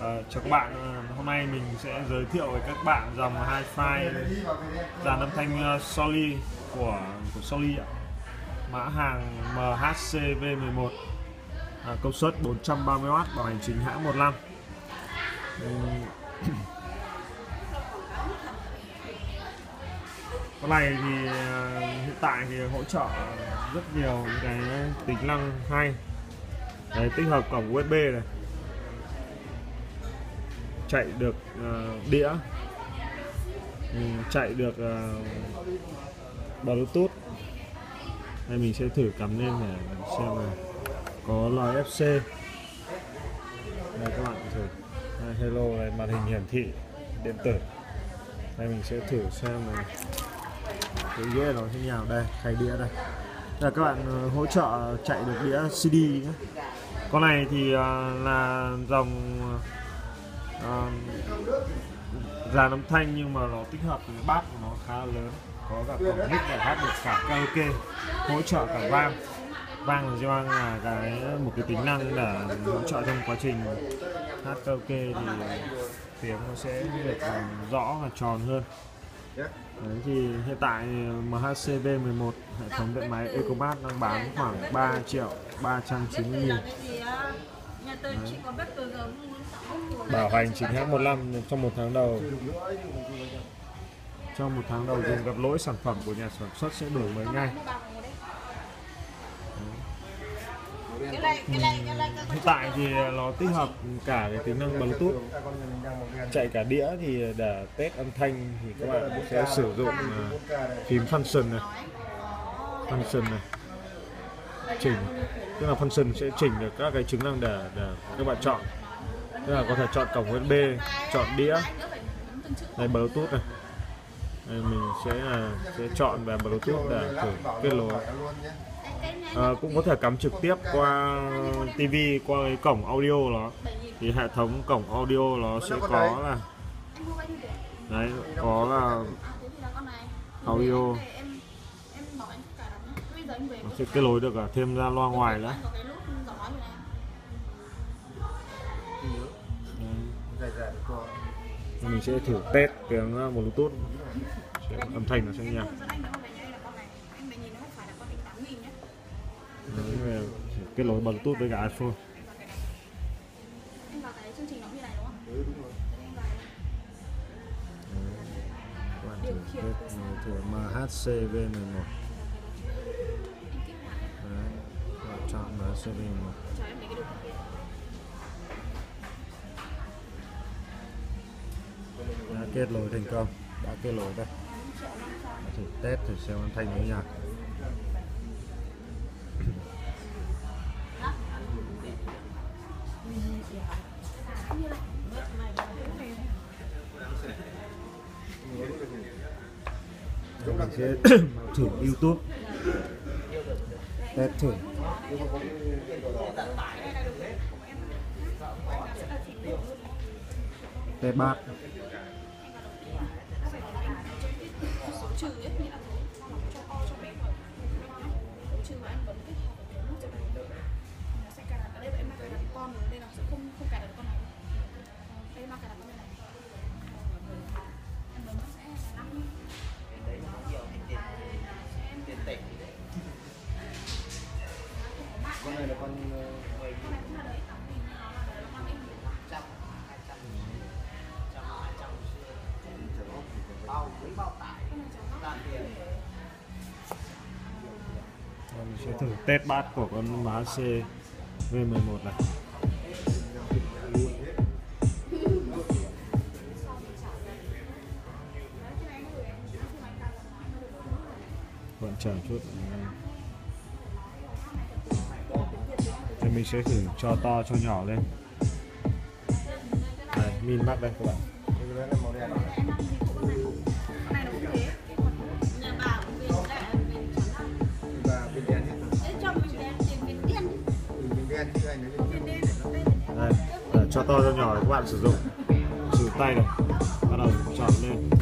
Ờ, chào các bạn, ờ, hôm nay mình sẽ giới thiệu với các bạn dòng hi-fi dàn âm thanh ờ, Soli của của Soli ạ. Mã hàng MHCV11 à, ờ, công suất 430W bảo hành chính hãng 15 Ừm. con này thì ờ, hiện tại thì hỗ trợ rất nhiều những cái tính năng hay Đấy, tích hợp cổng USB này chạy được uh, đĩa. Mình chạy được uh, Bluetooth. Đây mình sẽ thử cắm lên để xem là có loa FC đây các bạn thử. Đây, hello này màn hình hiển thị điện tử. Đây mình sẽ thử xem là cái đĩa nó thế nào? Đây khay đĩa đây. Là các bạn ờ, hỗ trợ chạy được đĩa CD nhé. Con này thì là dòng dàn âm thanh nhưng mà nó tích hợp với bát của nó khá là lớn, có cả cổng mic để hát được cả karaoke, hỗ trợ cả vang. Vang thì vang là cái một cái tính năng để hỗ trợ trong quá trình hát karaoke thì tiếng nó sẽ được ừ, rõ và tròn hơn. Đấy, thì hiện tại MHCB 11 hệ thống điện máy ecobat đang bán khoảng 3 triệu 390 nghìn. Nhà tôi chỉ có bảo hành chính hãng 15 trong một tháng đầu. Trong một tháng đầu dùng gặp lỗi sản phẩm của nhà sản xuất sẽ đổi mới ngay. Cái hiện tại thì nó tích hợp cả cái tính năng Bluetooth. Chạy cả đĩa thì để test âm thanh thì các bạn sẽ sử dụng à, phím function này. Function này. Chỉnh. Tức là function sẽ chỉnh được các cái chức năng để để các bạn chọn tức là có thể chọn cổng USB chọn đĩa. Đây Bluetooth này. Đây mình sẽ là sẽ chọn về Bluetooth để thử kết nối. À, cũng có thể cắm trực tiếp qua TV qua cái cổng audio nó. Thì hệ thống cổng audio nó sẽ có là đấy có là audio. Nó sẽ kết nối được cả thêm ra loa ngoài nữa. mình sẽ thử test tiếng uh, bluetooth. Âm thanh nó sẽ như nào Đấy, kết nối bluetooth với cả iphone. Thử, uh, thử MHCV11 Đấy, chọn MHCV11 kết nối thành công. Đã kết nối đây. Thử test thử xem âm thanh như nhạc mình sẽ thử YouTube. Test thử. Test bát trừ ấy, nghĩa là thế, xong rồi cho to cho bé vào trừ mà anh vẫn kết hợp với nút cho bé nó sẽ cài đặt ở đây vậy em mang cài đặt con rồi đây là sẽ không không cài đặt con này. Đây em cài đặt con này. Em bấm nó sẽ là năm. Thử test bát của con má c V11 này. Vẫn chờ chút. Thì mình sẽ thử cho to cho nhỏ lên. Đây, min mắt đây các bạn. Cho to, cho nhỏ các bạn sử dụng. Sử dụng tay này Bắt đầu chọn lên.